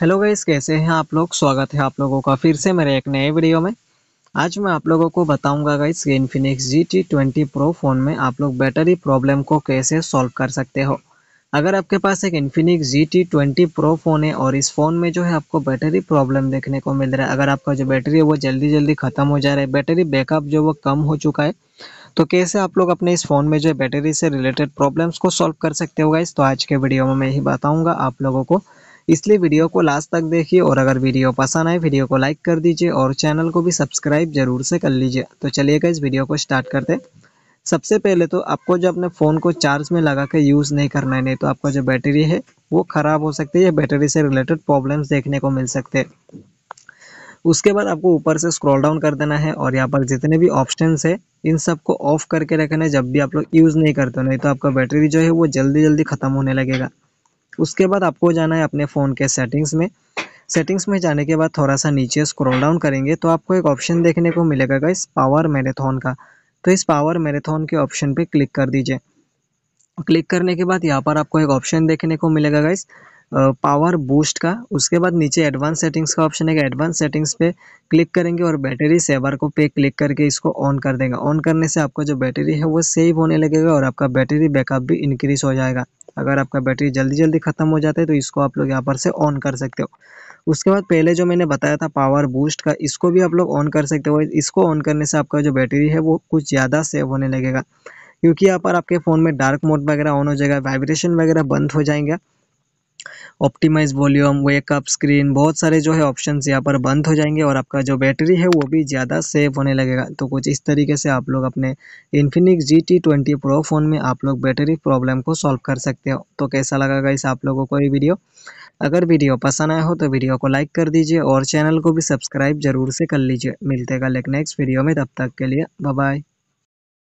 Hello guys कैसे हैं आप लोग? स्वागत है आप लोगों का फिर से मेरे एक नए वीडियो में। आज मैं आप लोगों को बताऊँगा गाइस कि Infinix G T twenty pro phone में आप लोग बैटरी प्रॉब्लम को कैसे सॉल्व कर सकते हो। अगर आपके पास एक Infinix G T twenty pro phone है और इस फ़ोन में जो है आपको बैटरी प्रॉब्लम देखने को मिल रहा है, अगर आपका जो बैटरी है वो जल्दी जल्दी ख़त्म हो जा रहा है बैटरी बैकअप जो वो कम हो चुका है तो कैसे आप लोग अपने इस फ़ोन में जो है बैटरी से रिलेटेड प्रॉब्लम्स को सॉल्व कर सकते हो गाइस तो आज के वीडियो में मैं ही बताऊँगा आप लोगों को। इसलिए वीडियो को लास्ट तक देखिए और अगर वीडियो पसंद आए, वीडियो को लाइक कर दीजिए और चैनल को भी सब्सक्राइब ज़रूर से कर लीजिए। तो चलिएगा इस वीडियो को स्टार्ट करते सबसे पहले तो आपको जो अपने फ़ोन को चार्ज में लगा के यूज़ नहीं करना है, नहीं तो आपका जो बैटरी है, वो ख़राब हो सकती है या बैटरी से रिलेटेड प्रॉब्लम्स देखने को मिल सकते उसके बाद आपको ऊपर से स्क्रॉल डाउन कर देना है और यहाँ पर जितने भी ऑप्शन है, इन सबको ऑफ़ करके रखना है जब भी आप लोग यूज़ नहीं करते नहीं तो आपका बैटरी जो है वो जल्दी जल्दी ख़त्म होने लगेगा। उसके बाद आपको जाना है अपने फ़ोन के सेटिंग्स में। सेटिंग्स में जाने के बाद थोड़ा सा नीचे स्क्रॉल डाउन करेंगे तो आपको एक ऑप्शन देखने को मिलेगा इस पावर मैराथन का। तो इस पावर मैराथन के ऑप्शन पे क्लिक कर दीजिए। क्लिक करने के बाद यहाँ पर आपको एक ऑप्शन देखने को मिलेगा गाइस पावर बूस्ट का। उसके बाद नीचे एडवांस सेटिंग्स का ऑप्शन है एडवांस सेटिंग्स पे क्लिक करेंगे और बैटरी सेवर को पे क्लिक करके इसको ऑन कर देंगे। ऑन करने से आपका जो बैटरी है वो सेव होने लगेगा और आपका बैटरी बैकअप भी इंक्रीज हो जाएगा। अगर आपका बैटरी जल्दी जल्दी ख़त्म हो जाता है तो इसको आप लोग यहाँ पर से ऑन कर सकते हो। उसके बाद पहले जो मैंने बताया था पावर बूस्ट का, इसको भी आप लोग ऑन कर सकते हो। इसको ऑन करने से आपका जो बैटरी है, वो कुछ ज़्यादा सेव होने लगेगा। क्योंकि यहाँ पर आपके फ़ोन में डार्क मोड वगैरह ऑन हो जाएगा वाइब्रेशन वगैरह बंद हो जाएँगे। ऑप्टिमाइज वॉल्यूम वेकअप स्क्रीन बहुत सारे जो है ऑप्शन यहाँ पर बंद हो जाएँगे और आपका जो बैटरी है वो भी ज़्यादा सेव होने लगेगा। तो कुछ इस तरीके से आप लोग अपने Infinix G T twenty pro phone में आप लोग बैटरी प्रॉब्लम को सॉल्व कर सकते हो। तो कैसा लगा इस आप लोगों को ये वीडियो अगर वीडियो पसंद आया हो तो वीडियो को लाइक कर दीजिए और चैनल को भी सब्सक्राइब ज़रूर से कर लीजिए। मिलते का लेक नेक्स्ट वीडियो में, तब तक के लिए बाय